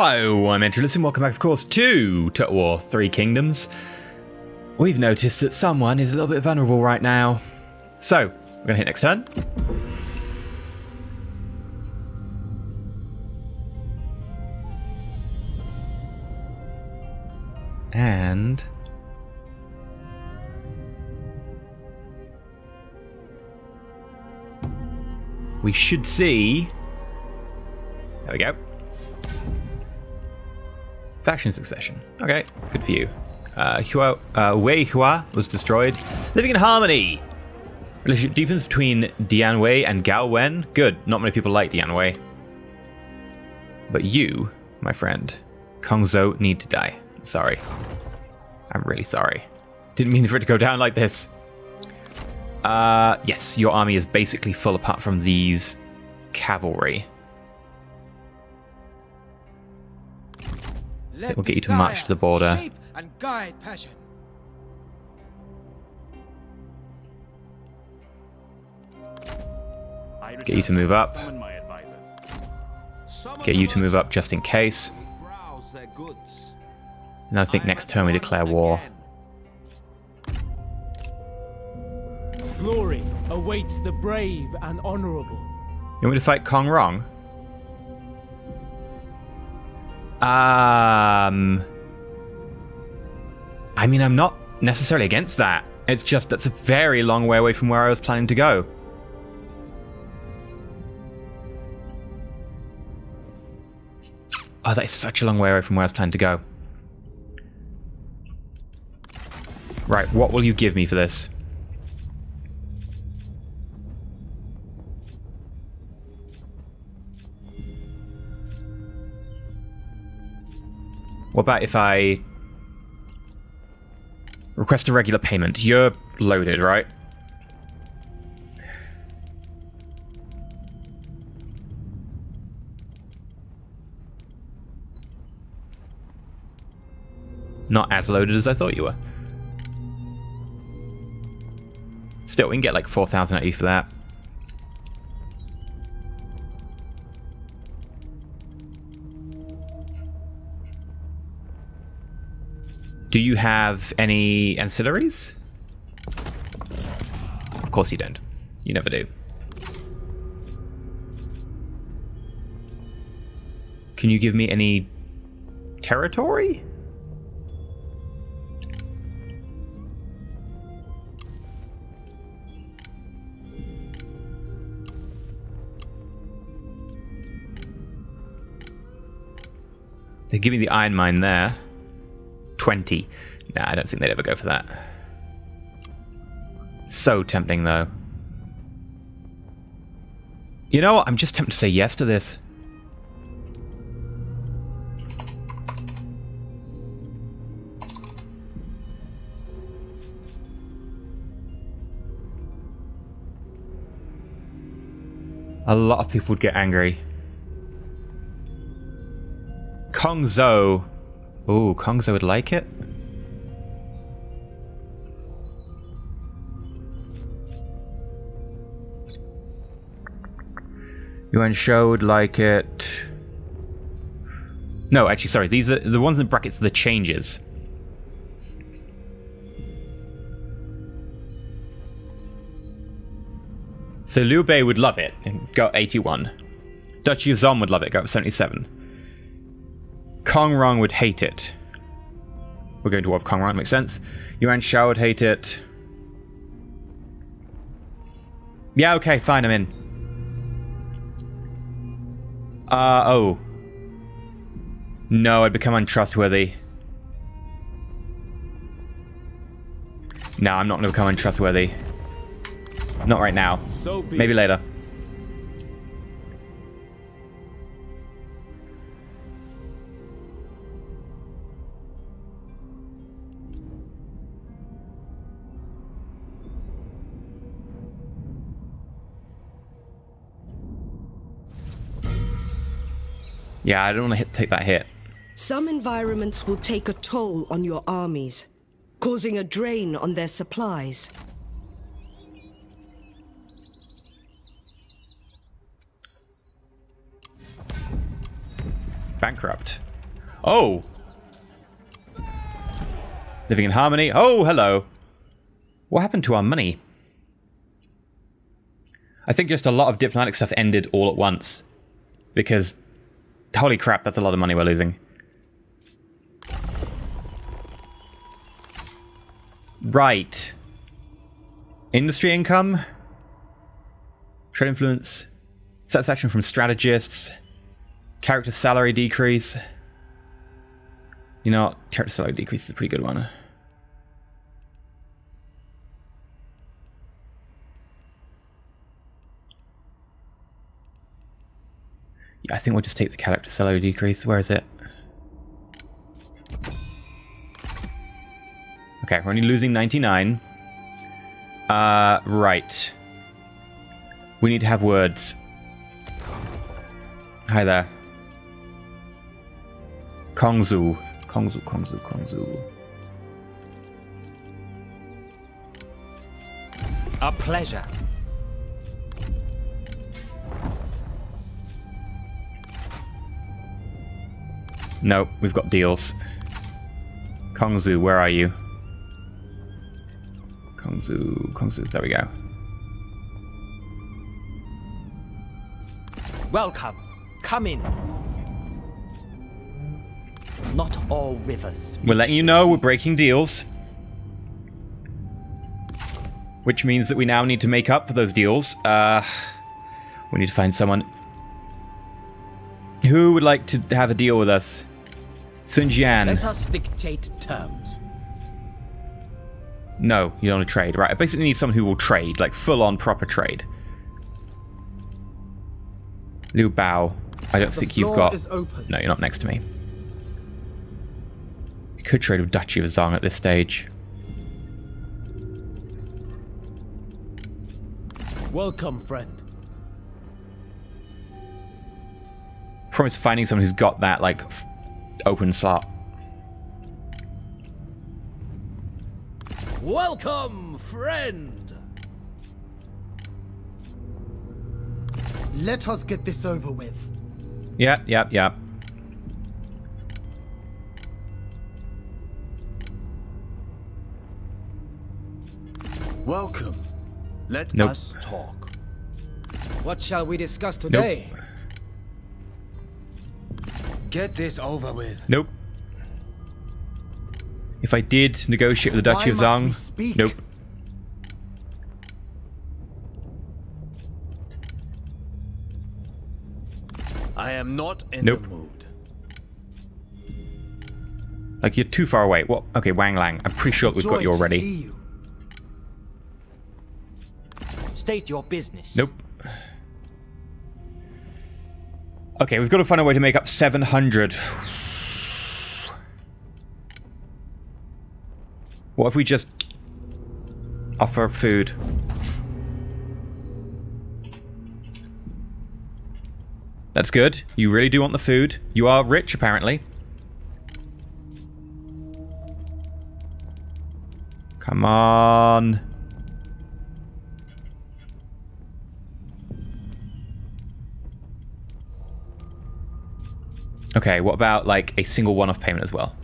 Hello, I'm Andrew and welcome back, of course, to Total War Three Kingdoms. We've noticed that someone is a little bit vulnerable right now. So, we're going to hit next turn. And... We should see... There we go. Faction succession. Okay, good for you. Uh, Hua, uh, Wei Hua was destroyed. Living in harmony. Relationship deepens between Dian Wei and Gao Wen. Good. Not many people like Dian Wei. But you, my friend, Kong Zhou, need to die. Sorry. I'm really sorry. Didn't mean for it to go down like this. Uh, yes, your army is basically full apart from these cavalry. Let will get you to march to the border. and guide passion. Get you to move up. Summon my advisors. Get you to move up just in case. Browse their goods. And I think next turn we declare war. Glory awaits the brave and honorable. You want me to fight Kong Rong? Um. I mean, I'm not necessarily against that. It's just that's a very long way away from where I was planning to go. Oh, that is such a long way away from where I was planning to go. Right, what will you give me for this? What about if I request a regular payment? You're loaded, right? Not as loaded as I thought you were. Still, we can get like 4,000 at you for that. Do you have any ancillaries? Of course you don't. You never do. Can you give me any territory? They give me the iron mine there. 20. Nah, I don't think they'd ever go for that. So tempting, though. You know what? I'm just tempted to say yes to this. A lot of people would get angry. Kong Zhou. Kongza would like it. Yuan Shu would like it. No, actually, sorry. These are the ones in brackets. The changes. So Liu Bei would love it. Got 81. Duchy of Zon would love it. Got 77. Kong Rong would hate it. We're going to War of Kong Rong, makes sense. Yuan Shao would hate it. Yeah, okay, fine, I'm in. Uh, oh. No, I'd become untrustworthy. No, I'm not going to become untrustworthy. Not right now. So be Maybe later. Yeah, I don't want to hit, take that hit. Some environments will take a toll on your armies, causing a drain on their supplies. Bankrupt. Oh! Living in harmony. Oh, hello. What happened to our money? I think just a lot of diplomatic stuff ended all at once. Because, holy crap, that's a lot of money we're losing. Right. Industry income. Trade influence. Satisfaction from strategists. Character salary decrease. You know, character salary decrease is a pretty good one. I think we'll just take the character salary decrease. Where is it? Okay, we're only losing 99. Uh, right. We need to have words. Hi there. Kongzu. Kongzu, Kongzu, Kongzu. A pleasure. No, we've got deals. Kongzu, where are you? Kongzu, Kongzu, there we go. Welcome. Come in. Not all rivers. We're letting you know we're breaking deals. Which means that we now need to make up for those deals. Uh, we need to find someone who would like to have a deal with us. Sun Jian. Let us dictate terms. No, you don't want to trade. Right, I basically need someone who will trade, like full-on proper trade. Liu Biao. I don't The think you've got... No, you're not next to me. We could trade with Duchy of Zong at this stage. Welcome, friend. Promise finding someone who's got that, like, open slot. Welcome, friend. Let us get this over with. Yep, yep, yep. Welcome. Let Nope. us talk. What shall we discuss today? Get this over with. Nope. If I did negotiate with the Duchy Why of must we Zong... speak? Nope. I am not in Nope. the mood. Like, you're too far away. What? Okay, Wang Lang. I'm pretty sure we've got you already. you. State your business. Nope. Okay, we've got to find a way to make up 700. What if we just offer food? That's good. You really do want the food. You are rich, apparently. Come on. Okay, what about like a single one-off payment as well?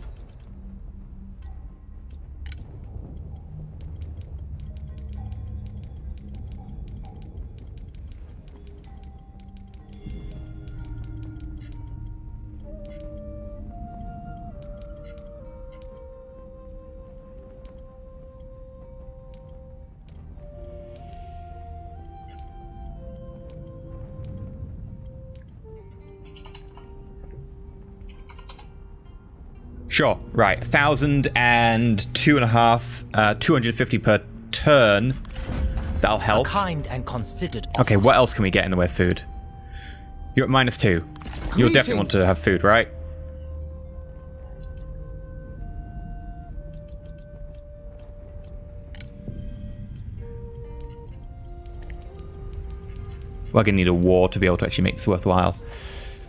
Sure, right. A thousand and two and a half, uh, 250 per turn. That'll A help. kind and considered Okay, what else can we get in the way of food? You're at minus two. You'll definitely want to have food, right? We're going to need a war to be able to actually make this worthwhile.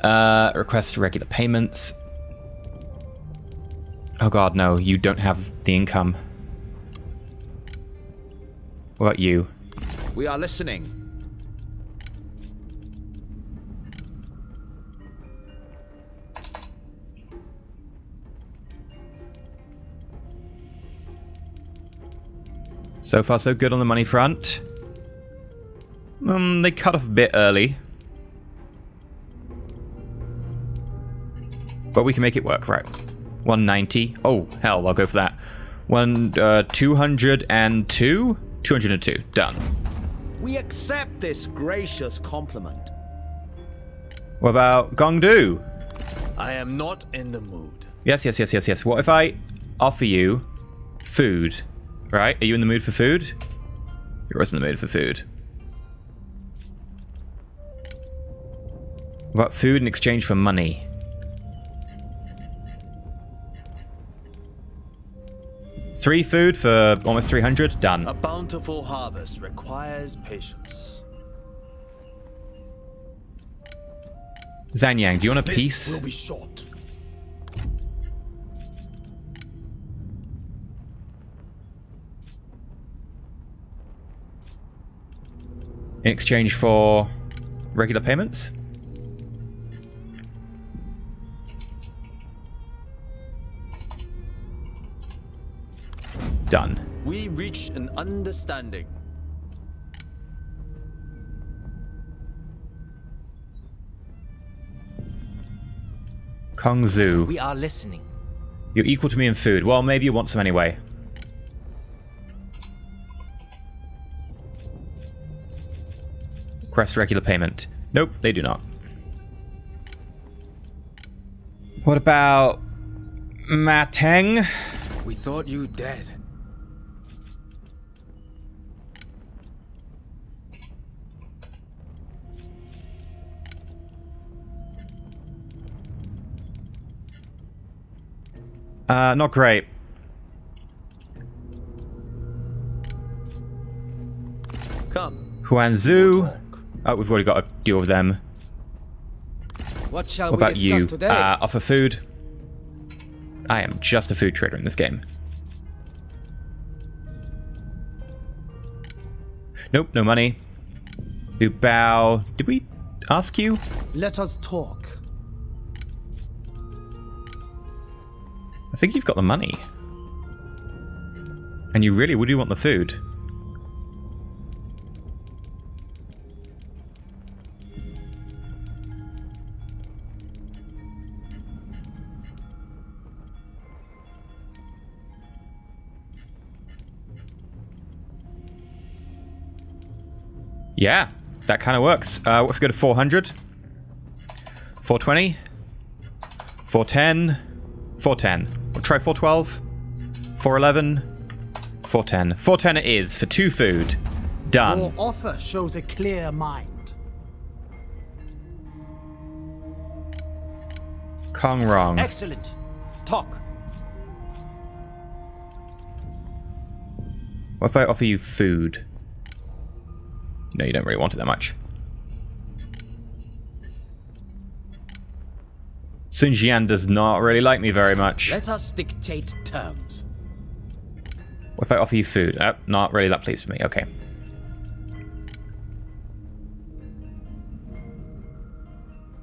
Uh, request regular payments. Oh god, no, you don't have the income. What about you? We are listening. So far so good on the money front. Um, they cut off a bit early. But we can make it work, right. 190. Oh, hell, I'll go for that. One, uh, 202? 202. Done. We accept this gracious compliment. What about Gongdu? I am not in the mood. Yes, yes, yes, yes, yes. What if I offer you food? Right? Are you in the mood for food? You're always in the mood for food. What about food in exchange for money? Three food for almost 300? Done. A bountiful harvest requires patience. Zanyang, do you want a This piece? will be short. In exchange for regular payments? Done. We reach an understanding. Kong Zu. We are listening. You're equal to me in food. Well, maybe you want some anyway. Request regular payment. Nope, they do not. What about Ma Teng? We thought you dead. Uh, not great. Come. Huanzu. Oh, we've already got to deal with them. What shall What we about discuss you? today? Uh, offer food. I am just a food trader in this game. Nope, no money. Bow. Did we ask you? Let us talk. I think you've got the money. And you really would you want the food? Yeah, that kind of works. Uh, what if we go to 400? 420? 410? 410. We'll try 412. 411. 410. 410 it is for two food. Done. Your offer shows a clear mind. Kong Rong. Excellent. Talk. What if I offer you food? No, you don't really want it that much. Sun Jian does not really like me very much. Let us dictate terms. What if I offer you food? Oh, not really that pleased with me. Okay.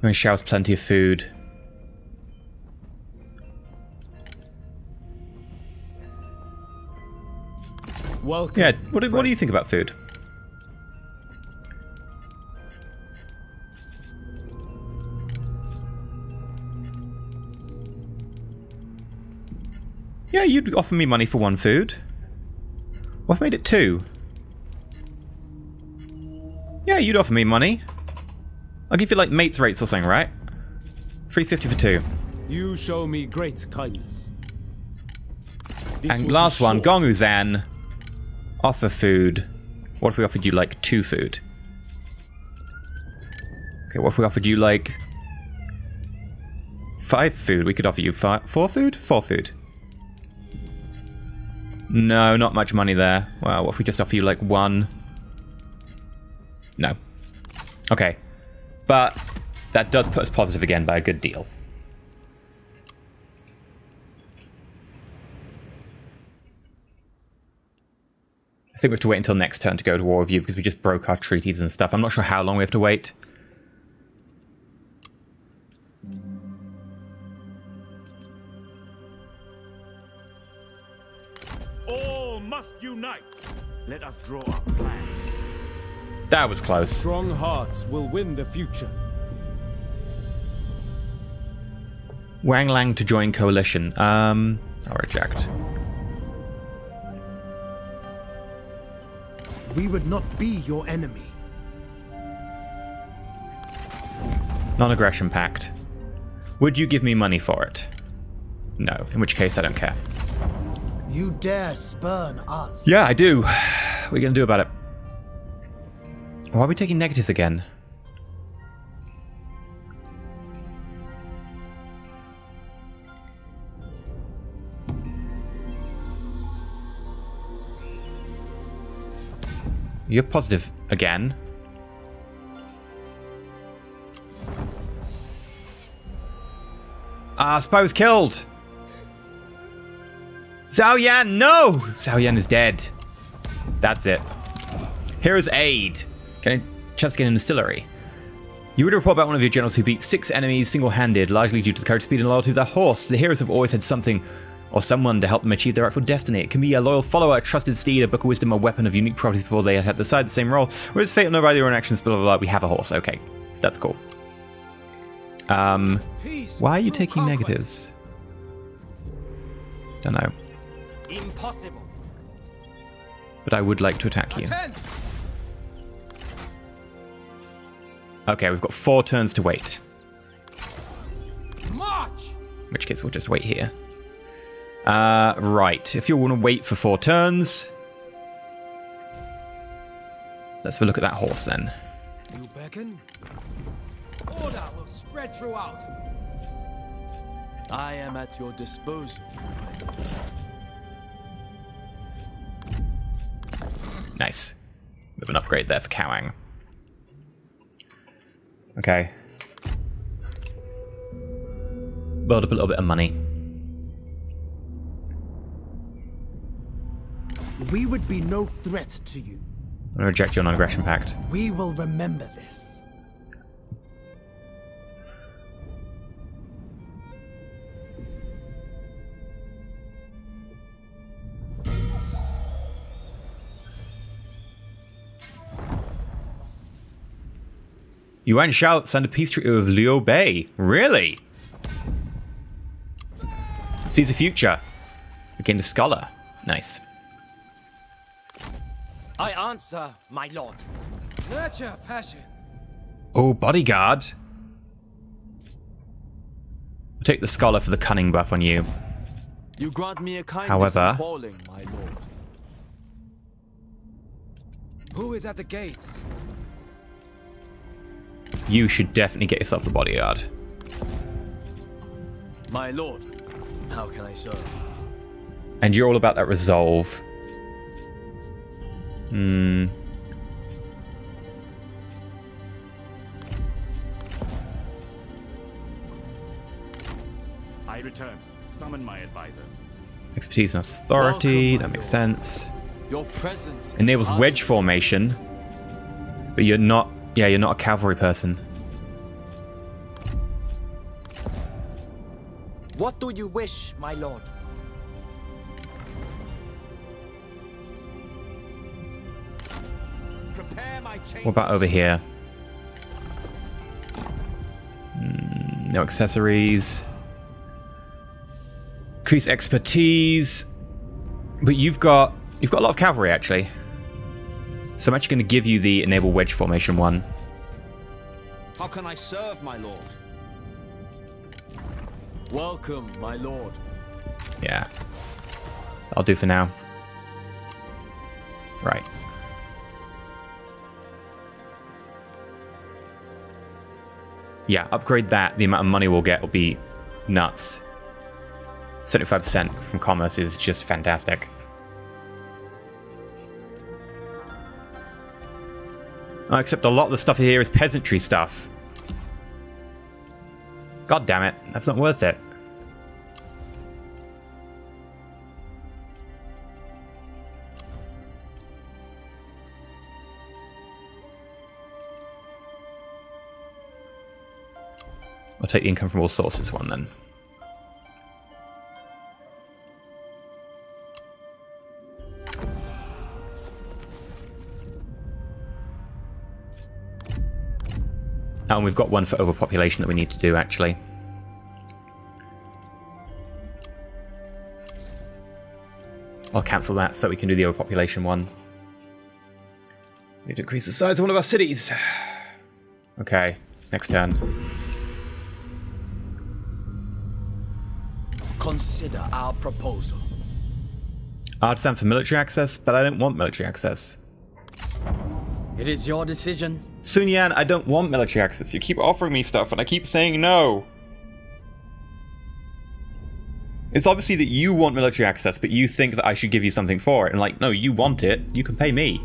Yuan Shao's plenty of food. Welcome. Yeah, what do, what do you think about food? Yeah, you'd offer me money for one food. What if I made it two? Yeah, you'd offer me money. I'll give you like mates rates or something, right? 350 for two. You show me great kindness. This And last one. Gongsun Zan. Offer food. What if we offered you like two food? Okay, what if we offered you like five food? We could offer you five, four food? Four food. No, not much money there. Well, what if we just offer you like one? No. Okay. But that does put us positive again by a good deal. I think we have to wait until next turn to go to war with you because we just broke our treaties and stuff. I'm not sure how long we have to wait. Unite. Let us draw up plans. That was close. Strong hearts will win the future. Wang Lang to join coalition. Um, I'll reject. We would not be your enemy. Non-aggression pact. Would you give me money for it? No, in which case I don't care. You dare spurn us. Yeah, I do. What are you gonna do about it? Why are we taking negatives again? You're positive again. Ah, was killed! Zhao Yan, no! Zhao Yan is dead. That's it. Hero's Aid. Can I chance to get an distillery? You would report about one of your generals who beat six enemies single-handed, largely due to the courage, speed, and loyalty of their horse. The heroes have always had something or someone to help them achieve their rightful destiny. It can be a loyal follower, a trusted steed, a book of wisdom, a weapon of unique properties before they had decided the same role. Whereas fate will know by their own actions, blah, blah, blah. We have a horse. Okay. That's cool. Um, why are you taking negatives? Don't know. Impossible. But I would like to attack you. Attend! Okay, we've got four turns to wait. March! In which case, we'll just wait here. Uh, right. If you want to wait for four turns, let's have a look at that horse then. You beckon? Order will spread throughout. I am at your disposal. Nice. We have an upgrade there for Cao Ang. Okay. Build up a little bit of money. We would be no threat to you. I'm gonna reject your non-aggression pact. We will remember this. Yuan Shao signed a peace treaty with Liu Bei. Really? Sees a future. Became a scholar. Nice. I answer, my lord. Nurture passion. Oh, bodyguard. I'll take the scholar for the cunning buff on you. You grant me a kindness However- calling, my lord. Who is at the gates? You should definitely get yourself a bodyguard. My lord, how can I serve? And you're all about that resolve. Hmm. I return. Summon my advisors. Expertise and authority. Welcome, that makes lord. sense. Your presence is Enables heartening. wedge formation. But you're not. Yeah, you're not a cavalry person. What do you wish, my lord? Prepare my chamber. What about over here? Hmm, no accessories. Increase expertise. But you've got you've got a lot of cavalry actually. So I'm actually going to give you the enable wedge formation one. How can I serve, my lord? Welcome, my lord. Yeah. I'll do for now. Right. Yeah, upgrade that. The amount of money we'll get will be nuts. 75% from commerce is just fantastic. Oh, except a lot of the stuff here is peasantry stuff. God damn it, that's not worth it. I'll take the income from all sources one then. Oh, and we've got one for overpopulation that we need to do, actually. I'll cancel that so we can do the overpopulation one. We need to increase the size of one of our cities. Okay, next turn. Consider our proposal. I'd stand for military access, but I don't want military access. It is your decision. Sun Yan, I don't want military access. You keep offering me stuff and I keep saying no. It's obviously that you want military access, but you think that I should give you something for it. And like, no, you want it. You can pay me.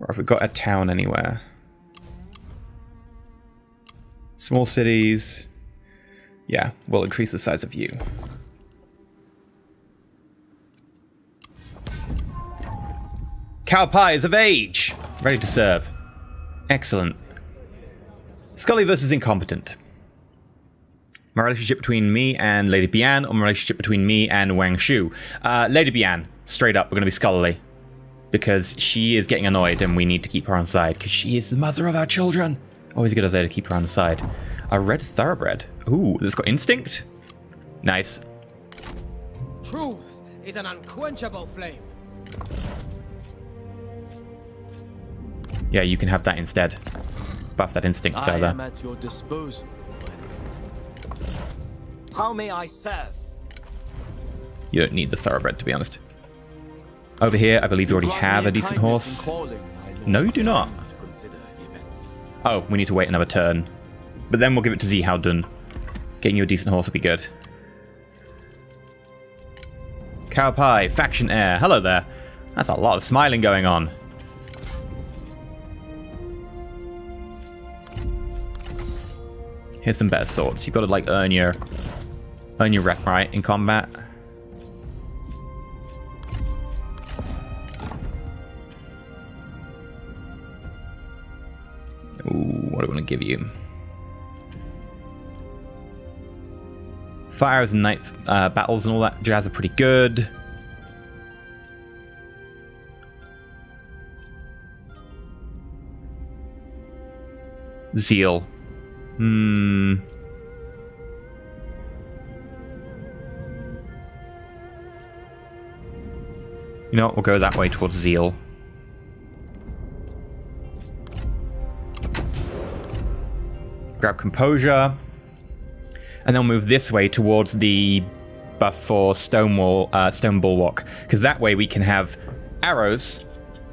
Or have we got a town anywhere? Small cities. Yeah, we'll increase the size of you. Cao Pi is of age! Ready to serve. Excellent. Scully versus Incompetent. My relationship between me and Lady Bian, or my relationship between me and Wang Shu. Uh, Lady Bian, straight up, we're going to be scholarly. Because she is getting annoyed and we need to keep her on side. Because she is the mother of our children. Always a good idea to keep her on side. A red thoroughbred. Ooh, this got instinct. Nice. Truth is an unquenchable flame. Yeah, you can have that instead. Buff that instinct I further. am at your disposal. How may I serve? You don't need the thoroughbred, to be honest. Over here, I believe you already have a decent horse. calling. No, you do not. To consider events. Oh, we need to wait another turn. But then we'll give it to Xiahou Dun. Getting you a decent horse would be good. Cao Pi, Faction Heir. Hello there. That's a lot of smiling going on. Here's some better swords. You've got to like earn your earn your rep right in combat. Ooh, what do I want to give you? Fires and night uh, battles and all that jazz are pretty good. Zeal. Hmm. You know what? We'll go that way towards Zeal. Grab Composure. And then move this way towards the buff for Stonewall, uh, Stone Bulwark. Because that way we can have arrows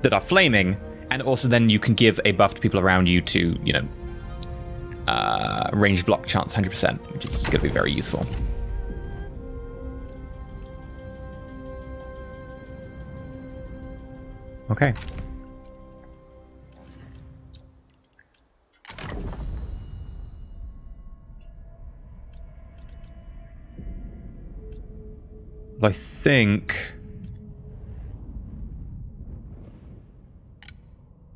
that are flaming, and also then you can give a buff to people around you to, you know, uh, range block chance 100%, which is going to be very useful. Okay. I think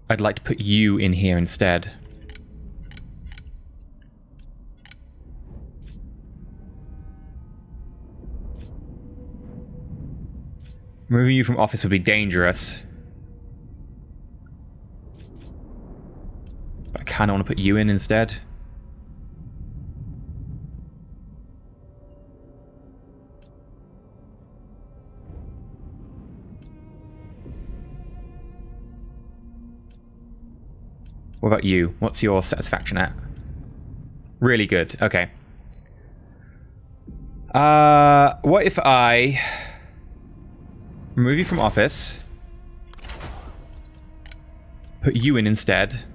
I'd like to put you in here instead. Removing you from office would be dangerous. But I kind of want to put you in instead. What about you? What's your satisfaction at? Really good. Okay. Uh, what if I remove you from office, put you in instead,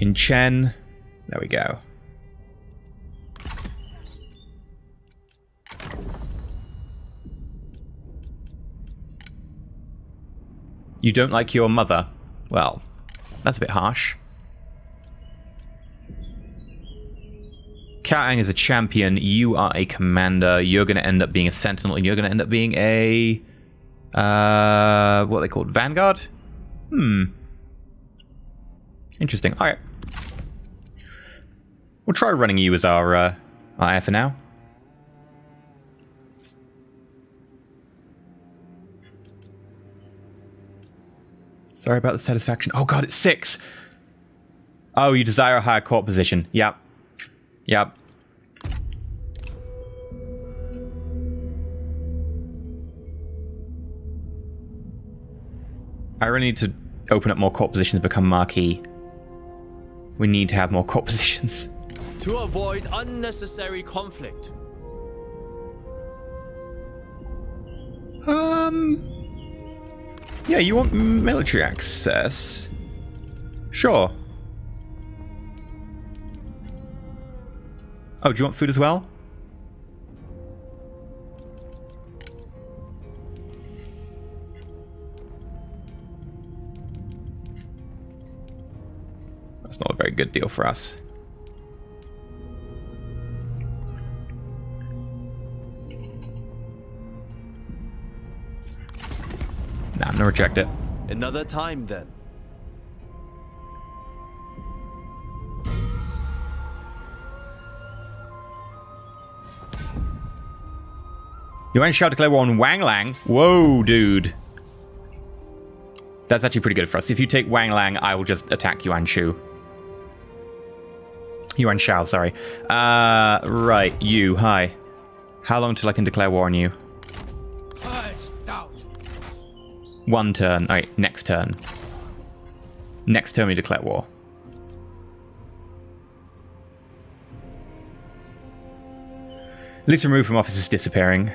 in Chen, there we go. You don't like your mother? Well, that's a bit harsh. Cao Ang is a champion. You are a commander. You're going to end up being a sentinel, and you're going to end up being a uh, what they called? Vanguard. Hmm. Interesting. All right. We'll try running you as our, uh, for now. Sorry about the satisfaction. Oh god, it's six! Oh, you desire a higher court position. Yep. Yep. I really need to open up more court positions to become marquis. We need to have more court positions. To avoid unnecessary conflict. Um. Yeah, you want military access? Sure. Oh, do you want food as well? That's not a very good deal for us. Reject it. Another time then. You Yuan Shao declare war on Wang Lang. Whoa, dude. That's actually pretty good for us. If you take Wang Lang, I will just attack Yuan Shu. Yuan Shao, sorry. Uh, right, you, hi. How long till I can declare war on you? One turn. Alright, next turn. Next turn we declare war. List removed from office is disappearing.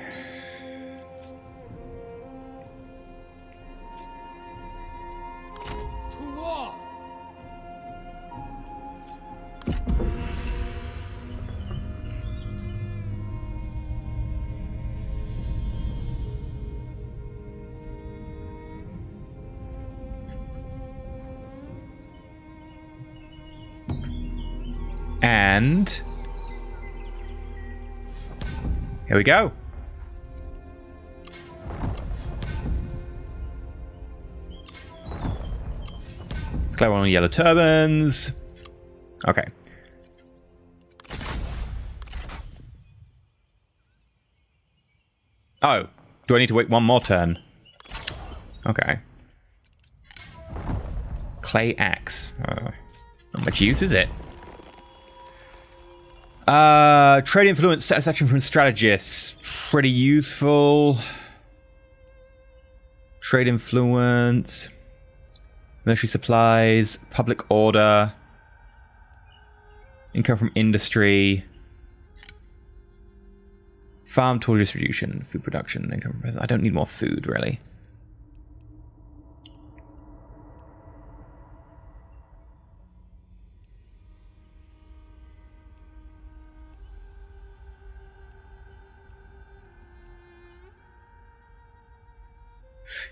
And here we go. Declare one on yellow turbans. Okay. Oh, do I need to wait one more turn? Okay. Clay axe. Uh, not much use, is it? Uh, trade influence satisfaction from strategists. Pretty useful. Trade influence. Military supplies. Public order. Income from industry. Farm tool distribution. Food production. Income from I don't need more food, really.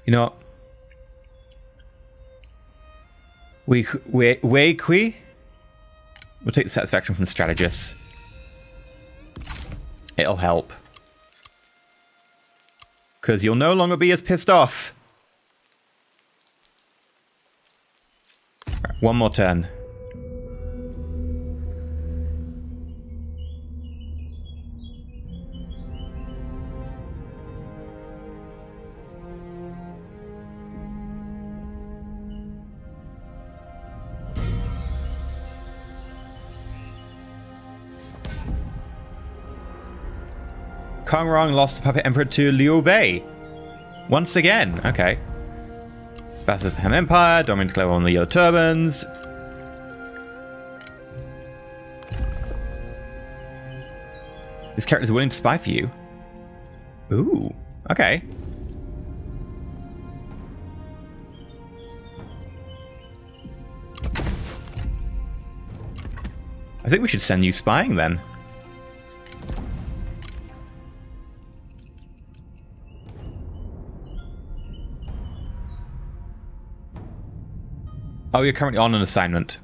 You know, we we we qui. We'll take the satisfaction from strategists. It'll help. Because you'll no longer be as pissed off. Right, one more turn. Kong Rong lost the Puppet Emperor to Liu Bei. Once again. Okay. Versus the Han Empire. Dominant Clever on the Yellow Turbans. This character is willing to spy for you. Ooh. Okay. I think we should send you spying then. Oh, you're currently on an assignment.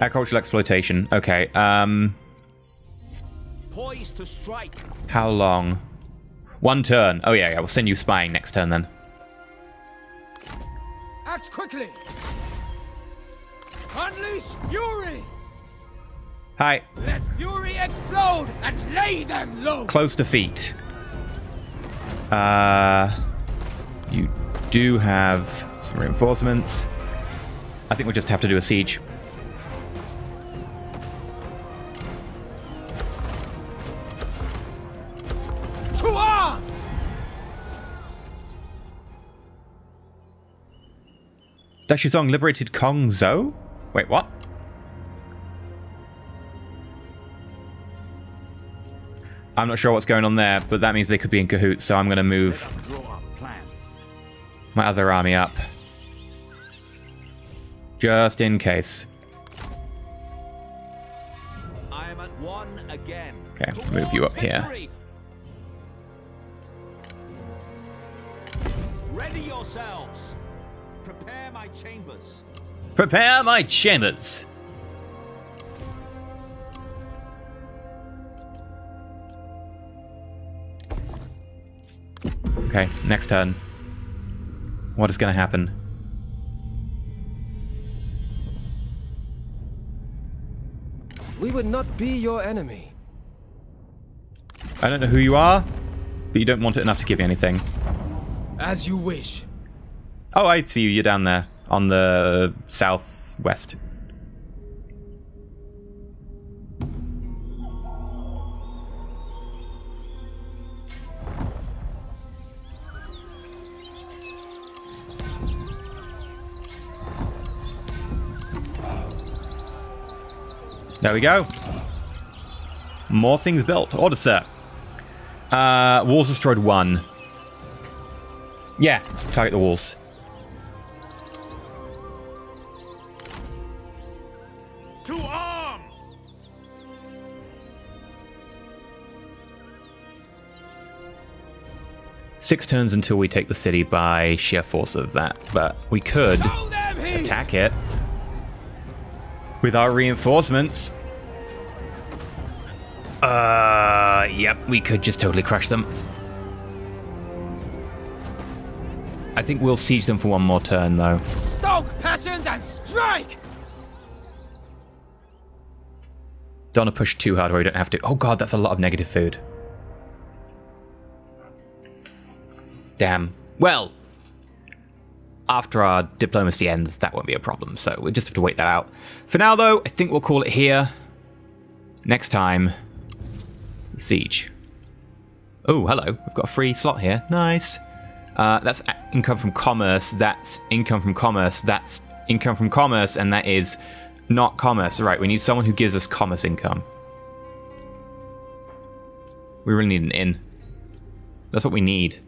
Agricultural exploitation. Okay. Um, Poised to strike. how long? One turn. Oh yeah, yeah. We'll send you spying next turn then. Act quickly. Unleash fury! Hi. Let fury explode and lay them low! Close defeat. Uh, you do have some reinforcements. I think we'll just have to do a siege. Dashuzong liberated Kongzhou? Wait, what? I'm not sure what's going on there, but that means they could be in cahoots, so I'm going to move my other army up. Just in case. I am at one again. Okay, move you up here. Ready yourselves. Prepare my chambers. Prepare my chambers! Okay, next turn. What is going to happen? We would not be your enemy. I don't know who you are, but you don't want it enough to give me anything. As you wish. Oh, I see you. You're down there on the southwest. There we go. More things built. Order, sir. Uh, walls destroyed one. Yeah, target the walls. To arms! Six turns until we take the city by sheer force of that, but we could Show them heat! attack it with our reinforcements. Uh, yep, we could just totally crush them. I think we'll siege them for one more turn, though. Stoke passions and strike! Don't want to push too hard where we don't have to. Oh god, that's a lot of negative food. Damn. Well, after our diplomacy ends, that won't be a problem, so we'll just have to wait that out. For now, though, I think we'll call it here. Next time, Siege. Oh, hello. We've got a free slot here. Nice. Uh, that's income from commerce. That's income from commerce. That's income from commerce, and that is not commerce. Right, we need someone who gives us commerce income. We really need an inn. That's what we need.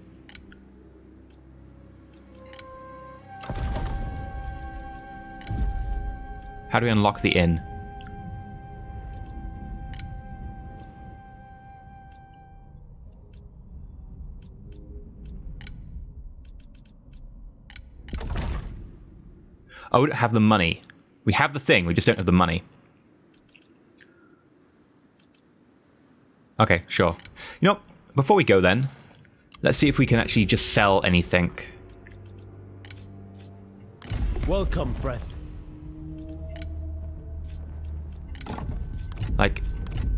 How do we unlock the inn? I don't have the money. We have the thing, we just don't have the money. Okay, sure. You know, before we go then, let's see if we can actually just sell anything. Welcome, friend. Like,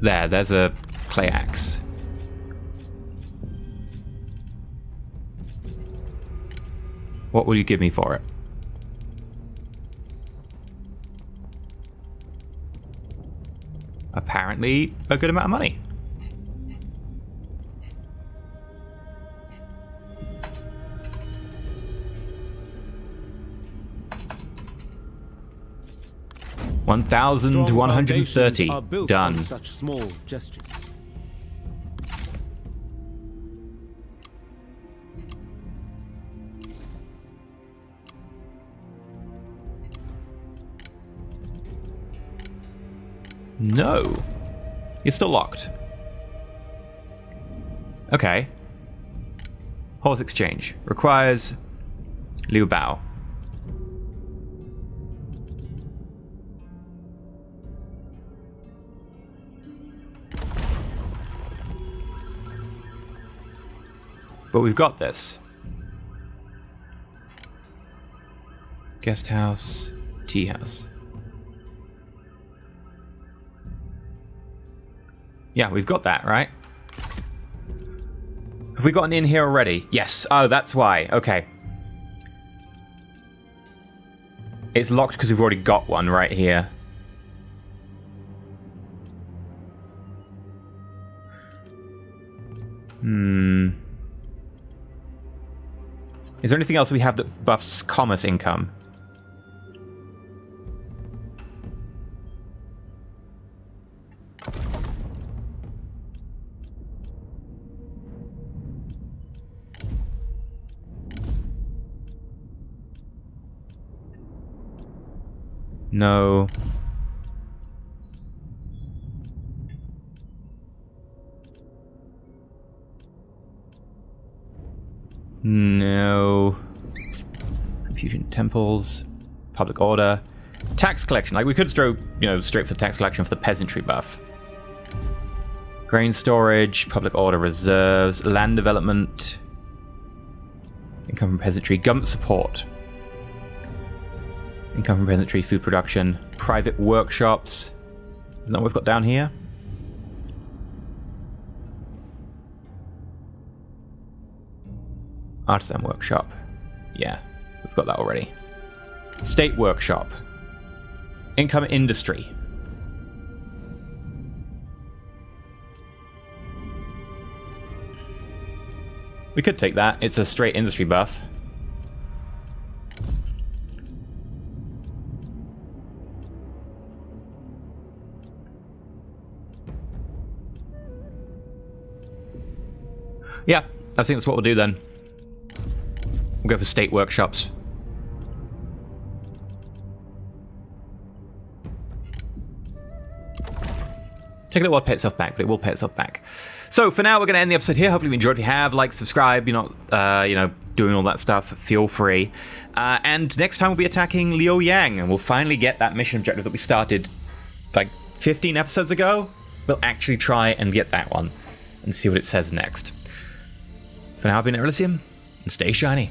there, there's a clay axe. What will you give me for it? Apparently, a good amount of money. One thousand one hundred and thirty. Done. on such small gestures. No. You're still locked. Okay. Horse exchange. Requires Liu Bao. But we've got this. Guest house, tea house. Yeah, we've got that, right? Have we gotten in here already? Yes. Oh, that's why. Okay. It's locked because we've already got one right here. Is there anything else we have that buffs commerce income? No. No. Confucian temples. Public order. Tax collection. Like we could throw, you know, straight for the tax collection for the peasantry buff. Grain storage, public order reserves, land development, income from peasantry, government support. Income from peasantry, food production, private workshops. Isn't that what we've got down here? Artisan workshop. Yeah, we've got that already. State workshop. Income industry. We could take that. It's a straight industry buff. Yeah, I think that's what we'll do then. We'll go for state workshops. Take a little while to pay itself back, but it will pay itself back. So for now, we're going to end the episode here. Hopefully you enjoyed. If you have, like, subscribe. You're not, uh, you know, doing all that stuff. Feel free. Uh, and next time we'll be attacking Luoyang, and we'll finally get that mission objective that we started like 15 episodes ago. We'll actually try and get that one and see what it says next. For now, I've been Elysium, and stay shiny.